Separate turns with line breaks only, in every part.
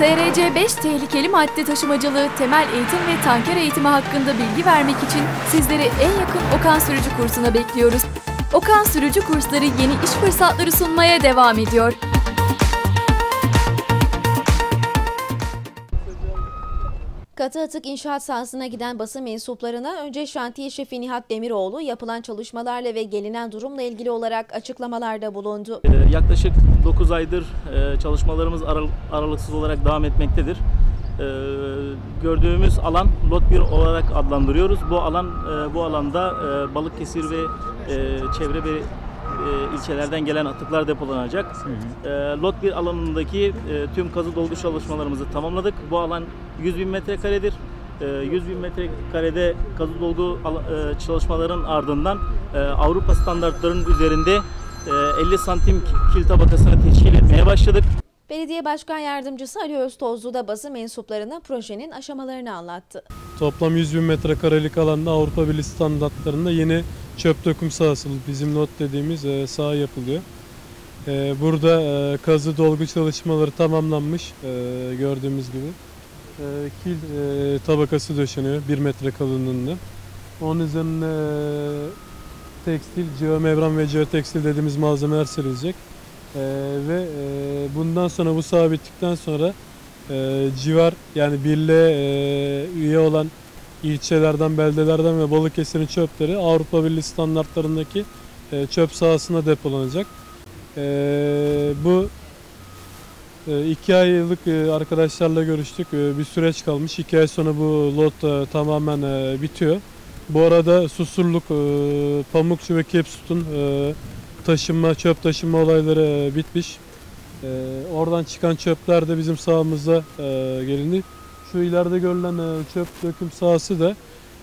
TRC 5 tehlikeli madde taşımacılığı, temel eğitim ve tanker eğitimi hakkında bilgi vermek için sizleri en yakın Okan Sürücü kursuna bekliyoruz. Okan Sürücü kursları yeni iş fırsatları sunmaya devam ediyor.
Katı atık inşaat sahasına giden basın mensuplarına önce şantiye şefi Nihat Demiroğlu yapılan çalışmalarla ve gelinen durumla ilgili olarak açıklamalarda bulundu.
Ee, Yaklaşık 9 aydır e, çalışmalarımız aral- aralıksız olarak devam etmektedir. Ee, Gördüğümüz alan lot 1 olarak adlandırıyoruz. Bu alan e, bu alanda e, Balıkesir ve çevre e, ilçelerden gelen atıklar depolanacak. E, Lot 1 alanındaki e, tüm kazı dolgu çalışmalarımızı tamamladık. Bu alan 100 bin metrekaredir. E, 100 bin metrekarede kazı dolgu e, çalışmaların ardından e, Avrupa standartlarının üzerinde e, 50 santim kil tabakasını teşkil etmeye başladık.
Belediye Başkan Yardımcısı Ali Öztozlu da basın mensuplarına projenin aşamalarını anlattı.
Toplam 100 bin metrekarelik alanda Avrupa Birliği standartlarında yeni çöp döküm sahası bizim not dediğimiz e, saha yapılıyor. E, Burada e, kazı dolgu çalışmaları tamamlanmış e, gördüğümüz gibi. E, Kil e, tabakası döşeniyor 1 metre kalınlığında. Onun üzerine e, tekstil, geomevran ve geotekstil dediğimiz malzemeler serilecek. E, Ve e, bundan sonra bu saha bittikten sonra e, civar yani birliğe e, üye olan ilçelerden, beldelerden ve Balıkesir'in çöpleri Avrupa Birliği standartlarındaki e, çöp sahasına depolanacak. E, bu e, iki aylık e, arkadaşlarla görüştük. Bir süreç kalmış. İki ay sonra bu lot tamamen bitiyor. Bu arada Susurluk, Pamukçu ve Kepsut'un e, taşınma, çöp taşınma olayları bitmiş. Oradan çıkan çöpler de bizim sahamıza gelindi. Şu ileride görülen e, çöp döküm sahası da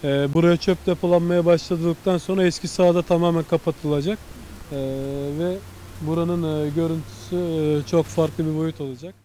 e, buraya çöp depolanmaya başladıktan sonra eski sahada tamamen kapatılacak. E, ve buranın görüntüsü çok farklı bir boyut olacak.